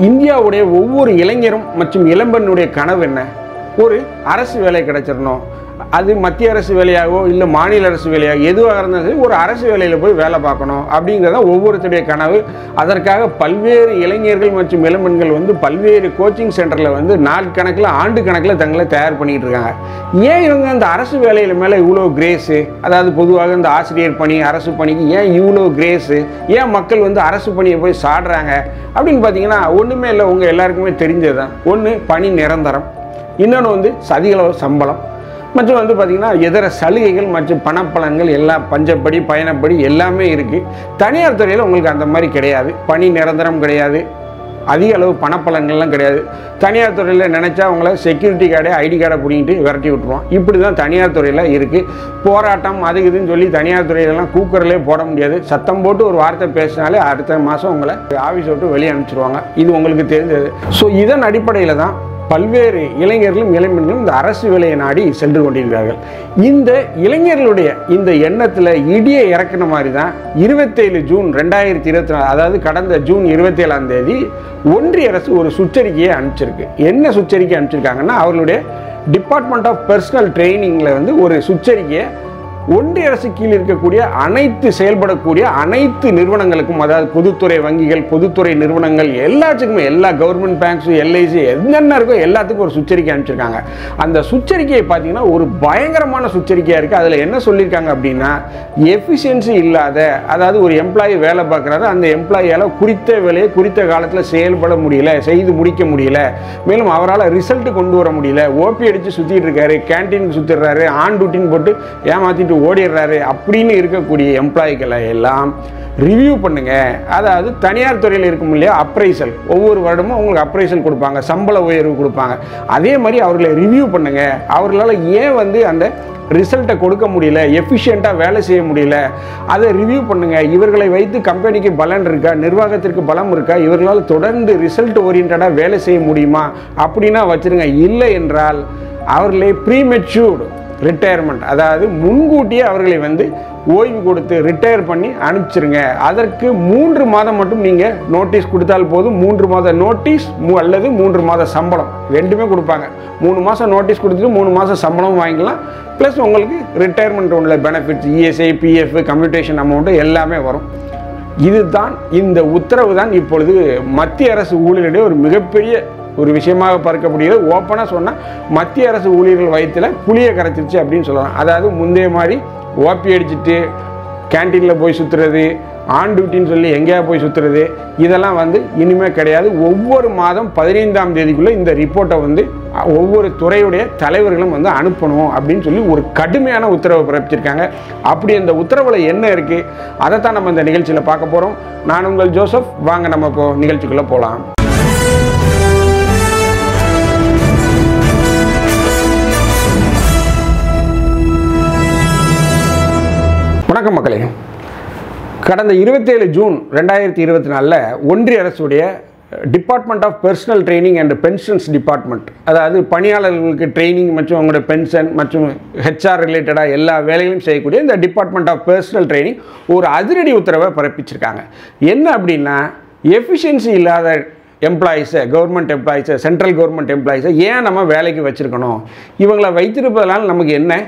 இந்தியாவுடைய ஒவ்வொரு இளைஞரும் மற்றும் இளம்பெண்ணுடைய கனவு என்ன? ஒரு அரசு வேலை கிடைச்சிடணும். அது மத்திய அரசு வேலையாகவோ இல்லை மாநில அரசு வேலையாக எதுவாக இருந்தாலும் சரி ஒரு அரசு வேலையில் போய் வேலை பார்க்கணும் அப்படிங்கிறத ஒவ்வொருத்தருடைய கனவு. அதற்காக பல்வேறு இளைஞர்கள் மற்றும் இளம்பெண்கள் வந்து பல்வேறு கோச்சிங் சென்டரில் வந்து நாள் கணக்கில் ஆண்டு கணக்கில் தங்களை தயார் பண்ணிகிட்டு இருக்காங்க. ஏன் இவங்க அந்த அரசு வேலையில் மேலே இவ்வளோ கிரேஸு அதாவது பொதுவாக இந்த ஆசிரியர் பணி அரசு பணிக்கு ஏன் இவ்வளோ கிரேஸு ஏன் மக்கள் வந்து அரசு பணியை போய் சாடுறாங்க? அப்படின்னு பார்த்தீங்கன்னா ஒன்றுமே இல்லை உங்கள் எல்லாருக்குமே தெரிஞ்சது தான் ஒன்று பணி நிரந்தரம். இன்னொன்று வந்து சதிகளவு சம்பளம். மற்றும் வந்து பார்த்திங்கன்னா இதர சலுகைகள் மற்றும் பணப்பலன்கள் எல்லாம் பஞ்சப்படி பயணப்படி எல்லாமே இருக்குது தனியார் துறையில் உங்களுக்கு அந்த மாதிரி கிடையாது. பணி நிரந்தரம் கிடையாது. அதிக அளவு பணப்பலன்கள்லாம் கிடையாது. தனியார் துறையில் நினச்சா அவங்கள செக்யூரிட்டி கார்டை ஐடி கார்டை பிடிங்கிட்டு விரட்டி விட்டுருவோம் இப்படி தான் தனியார் துறையில் இருக்குது போராட்டம் அது இதுன்னு சொல்லி தனியார் துறையிலலாம் கூக்கரிலே போட முடியாது. சத்தம் போட்டு ஒரு வார்த்தை பேசினாலே அடுத்த மாதம் உங்களை ஆஃபீஸ் விட்டு வெளியே அனுப்பிச்சிருவாங்க. இது உங்களுக்கு தெரிஞ்சது. ஸோ இதன் அடிப்படையில் தான் பல்வேறு இளைஞர்களும் இளைஞர்களும் இந்த அரசு வேலையை நாடி சென்று கொண்டிருக்கிறார்கள். இந்த இளைஞர்களுடைய இந்த எண்ணத்தில் இடியை இறக்குன மாதிரி தான் இருபத்தேழு ஜூன் ரெண்டாயிரத்தி இருபத்தி நாலு அதாவது கடந்த ஜூன் இருபத்தேழாம் தேதி ஒன்றிய அரசு ஒரு சுற்றறிக்கையை அனுப்பிச்சிருக்கு. என்ன சுற்றறிக்கை அனுப்பிச்சிருக்காங்கன்னா அவர்களுடைய டிபார்ட்மெண்ட் ஆஃப் பர்சனல் ட்ரைனிங்கில் வந்து ஒரு சுற்றறிக்கையை ஒன்றிய அரசு கீழ் இருக்கக்கூடிய அனைத்து செயல்படக்கூடிய அனைத்து நிறுவனங்களுக்கும் அதாவது பொதுத்துறை வங்கிகள் பொதுத்துறை நிறுவனங்கள் எல்லாத்துக்குமே எல்லா கவர்மெண்ட் பேங்க்ஸ் எல்ஐசி என்னென்ன இருக்கோ எல்லாத்துக்கும் ஒரு சுச்சரிக்கை அனுப்பிச்சிருக்காங்க. அந்த சுச்சரிக்கையை பார்த்தீங்கன்னா ஒரு பயங்கரமான சுச்சரிக்கையாக இருக்குது அதில் என்ன சொல்லியிருக்காங்க அப்படின்னா எஃபிஷியன்சி இல்லாத அதாவது ஒரு எம்ப்ளாயி வேலை பார்க்குறாரு அந்த எம்ப்ளாயியால் குறித்த வேலையை குறித்த காலத்தில் செயல்பட முடியல செய்து முடிக்க முடியல. மேலும் அவரால் ரிசல்ட் கொண்டு வர முடியல. ஓபி அடித்து சுற்றிட்டு இருக்காரு கேன்டீனுக்கு சுற்றிடுறாரு ஆன் டியூட்டின்னு போட்டு ஏமாற்றிட்டு ஓடிடுறாரு அப்படின்னு இருக்கக்கூடிய எம்ப்ளாய்களை எல்லாம் ரிவ்யூ பண்ணுங்க. அதாவது தனியார் துறையில் இருக்கும் இல்லையா அப்ரைசல் ஒவ்வொரு வருடமும் உங்களுக்கு அப்ரைசல் கொடுப்பாங்க சம்பள உயர்வு கொடுப்பாங்க. அதே மாதிரி அவர்களை ரிவ்யூ பண்ணுங்க. அவர்களால் ஏன் வந்து அந்த ரிசல்ட்டை கொடுக்க முடியல எஃபிஷியண்ட்டாக வேலை செய்ய முடியல அதை ரிவ்யூ பண்ணுங்க. இவர்களை வைத்து கம்பெனிக்கு பலன் இருக்கா நிர்வாகத்திற்கு பலம் இருக்கா இவர்களால் தொடர்ந்து ரிசல்ட் ஓரியன்டாக வேலை செய்ய முடியுமா அப்படின்னா வச்சிருங்க. இல்லை என்றால் அவர்களை ப்ரீமெச்சூர்டு ரிட்டையர்மெண்ட் அதாவது முன்கூட்டியே அவர்களை வந்து ஓய்வு கொடுத்து ரிட்டையர் பண்ணி அனுப்பிச்சிருங்க. அதற்கு மூன்று மாதம் மட்டும் நீங்கள் நோட்டீஸ் கொடுத்தால் போதும். மூன்று மாத நோட்டீஸ் அல்லது மூன்று மாத சம்பளம். ரெண்டுமே கொடுப்பாங்க. மூணு மாதம் நோட்டீஸ் கொடுத்துட்டு மூணு மாதம் சம்பளம் வாங்கிக்கலாம். ப்ளஸ் உங்களுக்கு ரிட்டையர்மெண்ட் உள்ள benefits ESI PF commutation amount எல்லாமே வரும். இதுதான் இந்த உத்தரவு தான் இப்பொழுது மத்திய அரசு ஊழியர்களுடைய ஒரு மிகப்பெரிய ஒரு விஷயமாக பார்க்கப்படுகிறது ஓப்பனாக சொன்னால் மத்திய அரசு ஊழியர்கள் வயிற்றில் புளியை கரைச்சிருச்சு அப்படின்னு சொல்லலாம். அதாவது முந்தைய மாதிரி ஓப்பி அடிச்சுட்டு கேன்டீனில் போய் சுற்றுறது ஆன் டியூட்டின்னு சொல்லி எங்கேயா போய் சுற்றுறது இதெல்லாம் வந்து இனிமேல் கிடையாது. ஒவ்வொரு மாதம் பதினைந்தாம் தேதிக்குள்ளே இந்த ரிப்போர்ட்டை வந்து ஒவ்வொரு துறையுடைய தலைவர்களும் வந்து அனுப்பணும் அப்படின்னு சொல்லி ஒரு கடுமையான உத்தரவை பிறப்பிச்சிருக்காங்க. அப்படி அந்த உத்தரவில் என்ன இருக்குது அதைத்தான் நம்ம இந்த நிகழ்ச்சியில் பார்க்க போகிறோம் நான் உங்கள் ஜோசப் வாங்க நம்ம இப்போ நிகழ்ச்சிக்குள்ளே போகலாம் வணக்கம் மக்களே. கடந்த இருபத்தேழு ஜூன் ரெண்டாயிரத்தி இருபத்தி நாலில் ஒன்றிய அரசுடைய department of personnel training and pensions department அதாவது பணியாளர்களுக்கு ட்ரைனிங் மற்றும் அவங்களுடைய பென்ஷன் மற்றும் ஹெச்ஆர் ரிலேட்டடாக எல்லா வேலைகளையும் செய்யக்கூடிய இந்த டிபார்ட்மெண்ட் ஆஃப் பர்சனல் ட்ரைனிங் ஒரு அதிரடி உத்தரவை பிறப்பிச்சிருக்காங்க. என்ன அப்படின்னா எஃபிஷியன்சி இல்லாத எம்ப்ளாயிஸை கவர்மெண்ட் எம்ப்ளாயிஸை சென்ட்ரல் கவர்மெண்ட் எம்ப்ளாயிஸை ஏன் நம்ம வேலைக்கு வச்சுருக்கணும்? இவங்களை வைத்திருப்பதனால் நமக்கு என்ன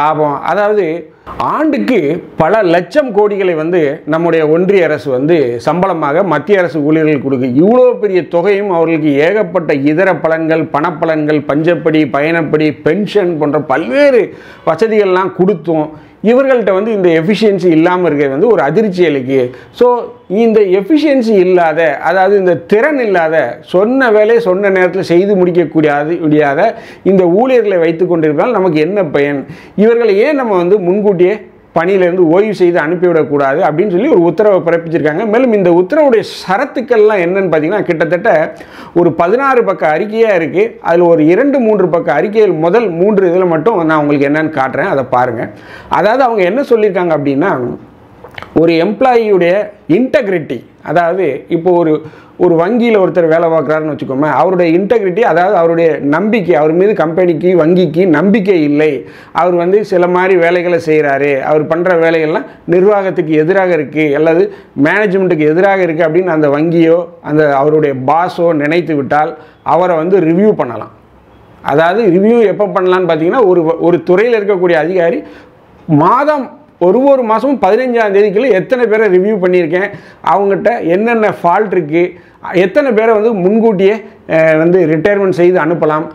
லாபம்? அதாவது ஆண்டுக்கு பல லட்சம் கோடிகளை வந்து நம்முடைய ஒன்றிய அரசு வந்து சம்பளமாக மத்திய அரசு ஊழியர்கள் கொடுக்கு. இவ்வளோ பெரிய தொகையும் அவர்களுக்கு ஏகப்பட்ட இதர பலன்கள் பணப்பலன்கள் பஞ்சப்படி பயணப்படி பென்ஷன் போன்ற பல்வேறு வசதிகள்லாம் கொடுத்தும். இவர்கள்ட்ட வந்து இந்த எஃபிஷியன்சி இல்லாமல் இருக்கிறது வந்து ஒரு அதிர்ச்சி அளிக்கு. ஸோ இந்த எஃபிஷியன்சி இல்லாத அதாவது இந்த திறன் இல்லாத சொன்ன வேலையை சொன்ன நேரத்தில் செய்து முடிக்கக்கூடிய முடியாத இந்த ஊழியர்களை வைத்து கொண்டிருந்தால் நமக்கு என்ன பயன்? இவர்களை ஏன் நம்ம வந்து முன்கூட்டியே பணியிலிருந்து ஓய்வு செய்து அனுப்பிவிடக்கூடாது அப்படின்னு சொல்லி ஒரு உத்தரவை பிறப்பிச்சிருக்காங்க. மேலும் இந்த உத்தரவுடைய சரத்துக்கள்லாம் என்னன்னு பார்த்தீங்கன்னா கிட்டத்தட்ட ஒரு பதினாறு பக்க அறிக்கையாக இருக்குது அதில் ஒரு இரண்டு மூன்று பக்க அறிக்கையில் முதல் மூன்று இதில் மட்டும் நான் உங்களுக்கு என்னன்னு காட்டுறேன். அதை பாருங்கள் அதாவது அவங்க என்ன சொல்லியிருக்காங்க அப்படின்னா ஒரு எம்ப்ளாயியுடைய இன்டெகிரிட்டி அதாவது இப்போ ஒரு ஒரு வங்கியில் ஒருத்தர் வேலை பார்க்குறாருன்னு வச்சுக்கோமே அவருடைய இன்டெகிரிட்டி அதாவது அவருடைய நம்பிக்கை அவர் மீது கம்பெனிக்கு வங்கிக்கு நம்பிக்கை இல்லை. அவர் வந்து சில மாதிரி வேலைகளை செய்கிறாரு அவர் பண்ணுற வேலைகள்லாம் நிர்வாகத்துக்கு எதிராக இருக்குது அல்லது மேனேஜ்மெண்ட்டுக்கு எதிராக இருக்குது அப்படின்னு அந்த வங்கியோ அந்த அவருடைய பாஸோ நினைத்து விட்டால் அவரை வந்து ரிவ்யூ பண்ணலாம். அதாவது ரிவ்யூ எப்போ பண்ணலான்னு பார்த்தீங்கன்னா ஒரு ஒரு துறையில் இருக்கக்கூடிய அதிகாரி மாதம் ஒரு ஒரு மாதமும் பதினஞ்சாம் தேதிக்குள்ளே எத்தனை பேரை ரிவ்யூ பண்ணியிருக்கேன்? அவங்ககிட்ட என்னென்ன ஃபால்ட் இருக்குது எத்தனை பேரை வந்து முன்கூட்டியே வந்து ரிட்டையர்மெண்ட் செய்து அனுப்பலாம்?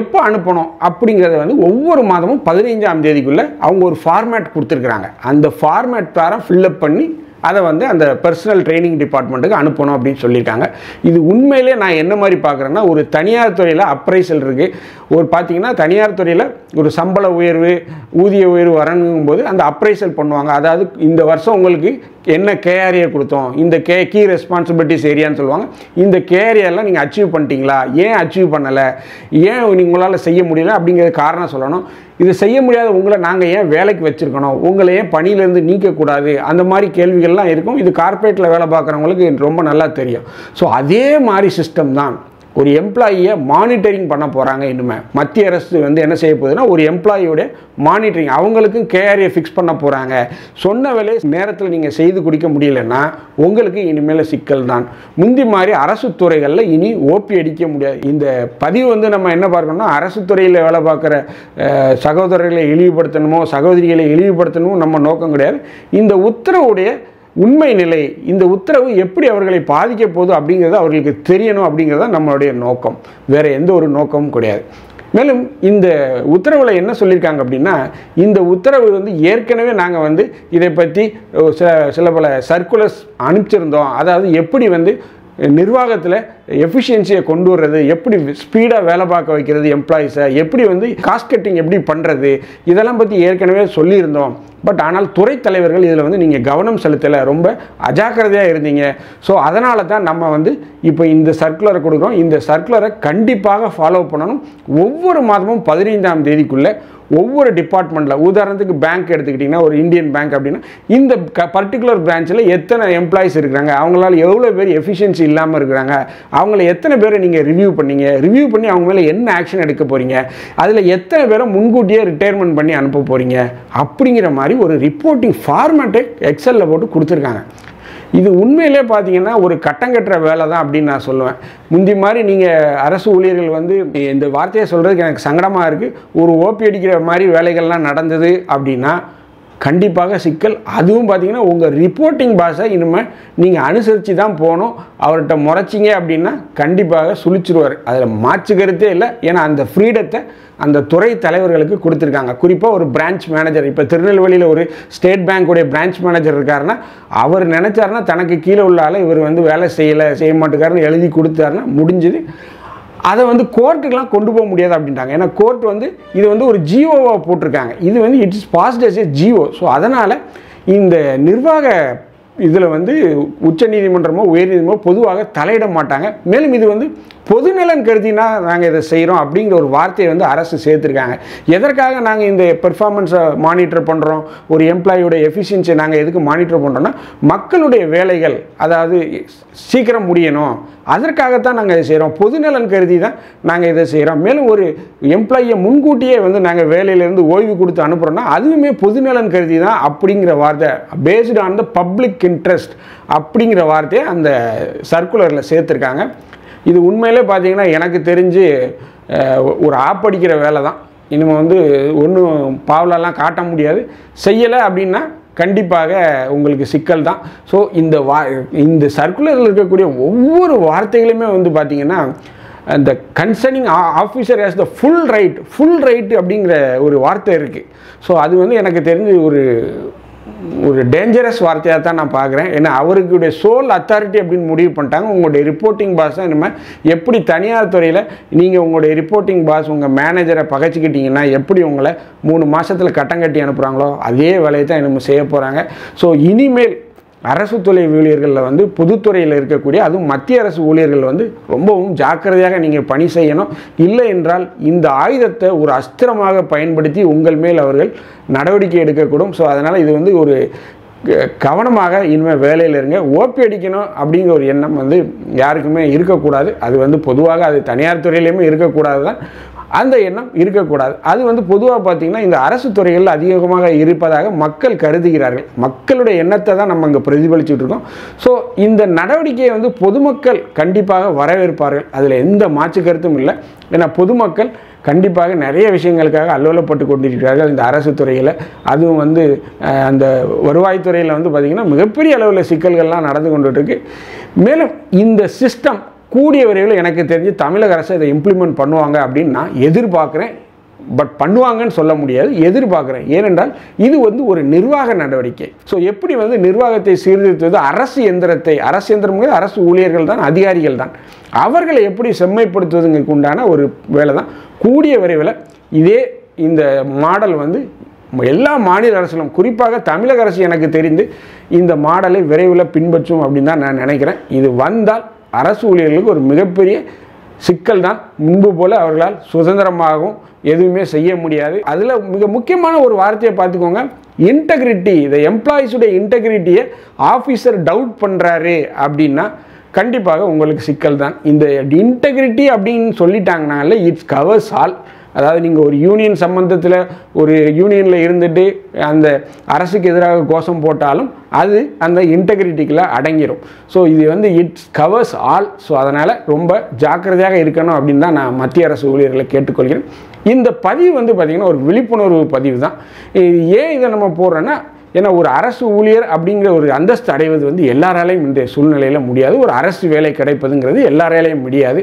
எப்போ அனுப்பணும்? அப்படிங்கிறத வந்து ஒவ்வொரு மாதமும் பதினைஞ்சாம் தேதிக்குள்ளே அவங்க ஒரு ஃபார்மேட் கொடுத்துருக்குறாங்க. அந்த ஃபார்மேட் பேரை ஃபில்லப் பண்ணி அதை வந்து அந்த பர்சனல் ட்ரைனிங் டிபார்ட்மெண்ட்டுக்கு அனுப்பணும் அப்படின்னு சொல்லியிருக்காங்க. இது உண்மையிலே நான் என்ன மாதிரி பார்க்குறேன்னா ஒரு தனியார் துறையில் அப்ரைசல் இருக்குது ஒரு பார்த்தீங்கன்னா தனியார் துறையில் ஒரு சம்பள உயர்வு ஊதிய உயர்வு வரணுங்கும் போது அந்த அப்ரைசல் பண்ணுவாங்க. அதாவது இந்த வருஷம் உங்களுக்கு என்ன கேஆரியை கொடுத்தோம் இந்த கே கீ ரெஸ்பான்சிபிலிட்டிஸ் ஏரியான்னு சொல்லுவாங்க. இந்த கேஆரியெல்லாம் நீங்கள் அச்சீவ் பண்ணிட்டீங்களா? ஏன் அச்சீவ் பண்ணலை? ஏன் உங்களால் செய்ய முடியல? அப்படிங்கிறது காரணம் சொல்லணும். இது செய்ய முடியாத உங்களை நாங்கள் ஏன் வேலைக்கு வச்சுருக்கணும்? உங்களை ஏன் பணியிலேருந்து நீக்கக்கூடாது. அந்த மாதிரி கேள்விகள்லாம் இருக்கும். இது கார்ப்பரேட்டில் வேலை பார்க்குறவங்களுக்கு ரொம்ப நல்லா தெரியும். ஸோ அதே மாதிரி சிஸ்டம் தான். ஒரு எம்ப்ளாயியை மானிட்டரிங் பண்ண போகிறாங்க இனிமேல் மத்திய அரசு வந்து என்ன செய்ய போகுதுன்னா ஒரு எம்ப்ளாயியோட மானிட்டரிங் அவங்களுக்கும் கேஆர்ஏ ஃபிக்ஸ் பண்ண போகிறாங்க சொன்ன வேலையை நேரத்தில் நீங்கள் செய்து கொடுக்க முடியலன்னா உங்களுக்கு இனிமேல் சிக்கல் தான். முந்தி மாதிரி அரசு துறைகளில் இனி ஓபி அடிக்க முடியாது. இந்த பதிவு வந்து நம்ம என்ன பார்க்கணும்னா அரசு துறையில் வேலை பார்க்குற சகோதரர்களை இழிவுபடுத்தணுமோ சகோதரிகளை இழிவுபடுத்தணுமோ நம்ம நோக்கம் கிடையாது. இந்த உத்தரவுடைய உண்மை நிலை இந்த உத்தரவு எப்படி அவர்களை பாதிக்க போகுது அப்படிங்கிறது அவர்களுக்கு தெரியணும் அப்படிங்கிறது தான் நம்மளுடைய நோக்கம். வேற எந்த ஒரு நோக்கமும் கிடையாது. மேலும் இந்த உத்தரவில் என்ன சொல்லியிருக்காங்க அப்படின்னா இந்த உத்தரவு வந்து ஏற்கனவே நாங்கள் வந்து இதை பற்றி சில சில பல சர்க்குலர்ஸ் அனுப்பிச்சிருந்தோம். அதாவது எப்படி வந்து நிர்வாகத்தில் எஃபிஷியன்சியை கொண்டு வர்றது எப்படி ஸ்பீடாக வேலை பார்க்க வைக்கிறது எம்ப்ளாயிஸை எப்படி வந்து காஸ்ட் கட்டிங் எப்படி பண்ணுறது இதெல்லாம் பற்றி ஏற்கனவே சொல்லியிருந்தோம். பட் ஆனால் துறை தலைவர்கள் இதில் வந்து நீங்கள் கவனம் செலுத்தலை ரொம்ப அஜாக்கிரதையாக இருந்தீங்க. ஸோ அதனால தான் நம்ம வந்து இப்போ இந்த சர்க்குலரை கொடுக்குறோம். இந்த சர்க்குலரை கண்டிப்பாக ஃபாலோ பண்ணணும். ஒவ்வொரு மாதமும் பதினைந்தாம் தேதிக்குள்ளே ஒவ்வொரு டிபார்ட்மெண்ட்டில் உதாரணத்துக்கு பேங்க் எடுத்துக்கிட்டிங்கன்னா ஒரு இந்தியன் பேங்க் அப்படின்னா இந்த க பர்டிகுலர் பிரான்ச்சில் எத்தனை எம்ப்ளாயிஸ் இருக்கிறாங்க? அவங்களால எவ்வளோ பேர் எஃபிஷியன்சி இல்லாமல் இருக்கிறாங்க? அவங்கள எத்தனை பேரை நீங்கள் ரிவ்யூ பண்ணீங்க? ரிவ்யூ பண்ணி அவங்க மேலே என்ன ஆக்ஷன் எடுக்க போகிறீங்க அதில் எத்தனை பேரை முன்கூட்டியே ரிட்டையர்மெண்ட் பண்ணி அனுப்ப போகிறீங்க அப்படிங்கிற மாதிரி ஒரு ரிப்போர்ட்டிங் ஃபார்மேட்டை எக்ஸலில் போட்டு கொடுத்துருக்காங்க. இது உண்மையிலே பார்த்தீங்கன்னா ஒரு கட்டங்கட்டுற வேலை தான் அப்படின்னு நான் சொல்லுவேன். முந்தி மாதிரி நீங்கள் அரசு ஊழியர்கள் வந்து இந்த வார்த்தையை சொல்கிறதுக்கு எனக்கு சங்கடமாக இருக்குது ஒரு ஓபி அடிக்கிற மாதிரி வேலைகள்லாம் நடந்தது அப்படின்னா கண்டிப்பாக சிக்கல். அதுவும் பார்த்தீங்கன்னா உங்கள் ரிப்போர்ட்டிங் பாஸை இனிமேல் நீங்கள் அனுசரித்து தான் போகணும். அவர்கிட்ட முறைச்சிங்க அப்படின்னா கண்டிப்பாக சுழிச்சிருவார். அதில் மாற்று கருத்தே இல்லை. ஏன்னா அந்த ஃப்ரீடத்தை அந்த துறை தலைவர்களுக்கு கொடுத்துருக்காங்க. குறிப்பாக ஒரு பிரான்ச் மேனேஜர் இப்போ திருநெல்வேலியில் ஒரு ஸ்டேட் பேங்க்குடைய பிரான்ச் மேனேஜர் இருக்காருன்னா அவர் நினச்சாருன்னா தனக்கு கீழே உள்ள ஆளை இவர் வந்து வேலை செய்யலை செய்ய மாட்டேக்காருன்னு எழுதி கொடுத்தாருன்னா முடிஞ்சுது. அதை வந்து கோர்ட்டுக்கெலாம் கொண்டு போக முடியாது அப்படின்ட்டாங்க. ஏன்னா கோர்ட் வந்து இது வந்து ஒரு ஜிஓவாக போட்டிருக்காங்க. இது வந்து it is passed as a GO so அதனால் இந்த நிர்வாக இதில் வந்து உச்ச நீதிமன்றமோ உயர்நீதிமன்றமோ பொதுவாக தலையிட மாட்டாங்க. மேலும் இது வந்து பொதுநலன் கருதினா நாங்கள் இதை செய்கிறோம் அப்படிங்கிற ஒரு வார்த்தையை வந்து அரசு சேர்த்துருக்காங்க. எதற்காக நாங்கள் இந்த பெர்ஃபார்மன்ஸை மானிட்டர் பண்ணுறோம் ஒரு எம்ப்ளாயியோட எஃபிஷியன்சியை நாங்கள் எதுக்கு மானிட்டர் பண்ணுறோன்னா மக்களுடைய வேலைகள் அதாவது சீக்கிரம் முடியணும். அதற்காகத்தான் நாங்கள் இதை செய்கிறோம் பொதுநலன் கருதி தான் நாங்கள் இதை செய்கிறோம் மேலும் ஒரு எம்ப்ளாயியை முன்கூட்டியே வந்து நாங்கள் வேலையிலேருந்து ஓய்வு கொடுத்து அனுப்புகிறோன்னா அதுவுமே பொதுநலன் கருதி தான் அப்படிங்கிற வார்த்தை. Based on the public interest அப்படிங்கிற வார்த்தையை அந்த சர்க்குலரில் சேர்த்துருக்காங்க. இது உண்மையிலே பார்த்தீங்கன்னா எனக்கு தெரிஞ்சு ஒரு ஆப்படிக்கிற வேலை தான். இனிமேல் வந்து ஒன்றும் பாவலெல்லாம் காட்ட முடியாது. செய்யலை அப்படின்னா கண்டிப்பாக உங்களுக்கு சிக்கல் தான். ஸோ இந்த வா இந்த சர்க்குலரில் இருக்கக்கூடிய ஒவ்வொரு வார்த்தைகளுமே வந்து பார்த்திங்கன்னா அந்த concerning officer has the full right full right அப்படிங்கிற ஒரு வார்த்தை இருக்குது ஸோ அது வந்து எனக்கு தெரிஞ்சு ஒரு ஒரு டேஞ்சரஸ் வார்த்தையாக தான் நான் பார்க்குறேன். ஏன்னா அவருக்குடைய சோல் அத்தாரிட்டி அப்படின்னு முடிவு பண்ணிட்டாங்க. உங்களுடைய ரிப்போர்ட்டிங் பாஸ் தான் இனிமேல் எப்படி தனியார் துறையில் நீங்கள் உங்களுடைய ரிப்போர்ட்டிங் பாஸ் உங்கள் மேனேஜரை பகைச்சிக்கிட்டீங்கன்னா எப்படி உங்களை மூணு மாதத்தில் கட்டம் கட்டி அனுப்புகிறாங்களோ அதே வேலையை தான் இனிமேல் செய்ய போகிறாங்க ஸோ இனிமேல் அரசு துறை ஊழியர்களில் வந்து பொதுத்துறையில் இருக்கக்கூடிய அதுவும் மத்திய அரசு ஊழியர்கள் வந்து ரொம்பவும் ஜாக்கிரதையாக நீங்கள் பணி செய்யணும். இல்லை என்றால் இந்த ஆயுதத்தை ஒரு அஸ்திரமாக பயன்படுத்தி உங்கள் மேல் அவர்கள் நடவடிக்கை எடுக்கக்கூடும். ஸோ அதனால் இது வந்து ஒரு க- கவனமாக இனிமேல் வேலையில் இருங்க. ஓபி அடிக்கணும் அப்படிங்கிற ஒரு எண்ணம் வந்து யாருக்குமே இருக்கக்கூடாது. அது வந்து பொதுவாக அது தனியார் துறையிலையுமே இருக்கக்கூடாது தான் அந்த எண்ணம் இருக்கக்கூடாது. அது வந்து பொதுவாக பார்த்தீங்கன்னா இந்த அரசு துறைகளில் அதிகமாக இருப்பதாக மக்கள் கருதுகிறார்கள். மக்களுடைய எண்ணத்தை தான் நம்ம இங்கே பிரதிபலிச்சுட்டு இருக்கோம். ஸோ இந்த நடவடிக்கையை வந்து பொதுமக்கள் கண்டிப்பாக வரவேற்பார்கள். அதில் எந்த மாற்று கருத்தும் இல்லை. ஏன்னா பொதுமக்கள் கண்டிப்பாக நிறைய விஷயங்களுக்காக அலுவலப்பட்டு கொண்டிருக்கிறார்கள் இந்த அரசு துறையில். அதுவும் வந்து அந்த வருவாய்த்துறையில் வந்து பார்த்திங்கன்னா மிகப்பெரிய அளவில் சிக்கல்கள்லாம் நடந்து கொண்டுட்டு இருக்கு. மேலும் இந்த சிஸ்டம் கூடிய விரைவில் எனக்கு தெரிஞ்சு தமிழக அரசு இதை இம்ப்ளிமெண்ட் பண்ணுவாங்க அப்படின்னு நான் எதிர்பார்க்குறேன். பட் பண்ணுவாங்கன்னு சொல்ல முடியாது எதிர்பார்க்குறேன். ஏனென்றால் இது வந்து ஒரு நிர்வாக நடவடிக்கை. ஸோ எப்படி வந்து நிர்வாகத்தை சீர்திருத்துவது அரசு எந்திரத்தை அரசு எந்திரம் அரசு ஊழியர்கள் தான் அதிகாரிகள் தான். அவர்களை எப்படி செம்மைப்படுத்துவதுங்களுக்கு உண்டான ஒரு வேலை தான். கூடிய விரைவில் இதே இந்த மாடல் வந்து எல்லா மாநில அரசிலும் குறிப்பாக தமிழக அரசு எனக்கு தெரிந்து இந்த மாடலை விரைவில் பின்பற்றும் அப்படின்னு தான் நான் நினைக்கிறேன். இது வந்தால் அரசு ஊழியர்களுக்கு ஒரு மிகப்பெரிய சிக்கல் தான். முன்பு போல அவர்களால் சுதந்திரமாகவும் எதுவுமே செய்ய முடியாது. அதில் மிக முக்கியமான ஒரு வார்த்தையை பார்த்துக்கோங்க. இன்டெகிரிட்டி இந்த எம்ப்ளாயிஸுடைய இன்டெகிரிட்டியை ஆஃபீஸர் டவுட் பண்ணுறாரு அப்படின்னா கண்டிப்பாக உங்களுக்கு சிக்கல் தான். இந்த இன்டெகிரிட்டி அப்படின்னு சொல்லிட்டாங்கனால இட்ஸ் கவர்ஸ் ஆல் அதாவது நீங்கள் ஒரு யூனியன் சம்பந்தத்தில் ஒரு யூனியனில் இருந்துட்டு அந்த அரசுக்கு எதிராக கோஷம் போட்டாலும் அது அந்த இன்டெகிரிட்டிக்குள்ள அடங்கிடும் ஸோ இது வந்து இட்ஸ் கவர்ஸ் ஆல் ஸோ அதனால் ரொம்ப ஜாக்கிரதையாக இருக்கணும் அப்படின்னு தான் நான் மத்திய அரசு ஊழியர்களை கேட்டுக்கொள்கிறேன். இந்த பதிவு வந்து பார்த்திங்கன்னா ஒரு விழிப்புணர்வு பதிவு தான். இது ஏன் இதை நம்ம போடுறோன்னா ஏன்னா ஒரு அரசு ஊழியர் அப்படிங்கிற ஒரு அந்தஸ்து அடைவது வந்து எல்லாராலையும் இன்றைய சூழ்நிலையில் முடியாது. ஒரு அரசு வேலை கிடைப்பதுங்கிறது எல்லாராலையும் முடியாது.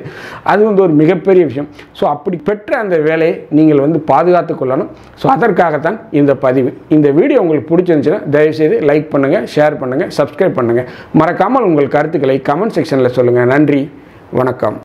அது வந்து ஒரு மிகப்பெரிய விஷயம். ஸோ அப்படி பெற்ற அந்த வேலையை நீங்கள் வந்து பாதுகாத்து கொள்ளணும். ஸோ அதற்காகத்தான் இந்த பதிவு. இந்த வீடியோ உங்களுக்கு பிடிச்சிருந்துச்சுன்னா தயவுசெய்து லைக் பண்ணுங்கள் ஷேர் பண்ணுங்கள் சப்ஸ்கிரைப் பண்ணுங்கள் மறக்காமல் உங்கள் கருத்துக்களை கமெண்ட் செக்ஷனில் சொல்லுங்கள் நன்றி வணக்கம்.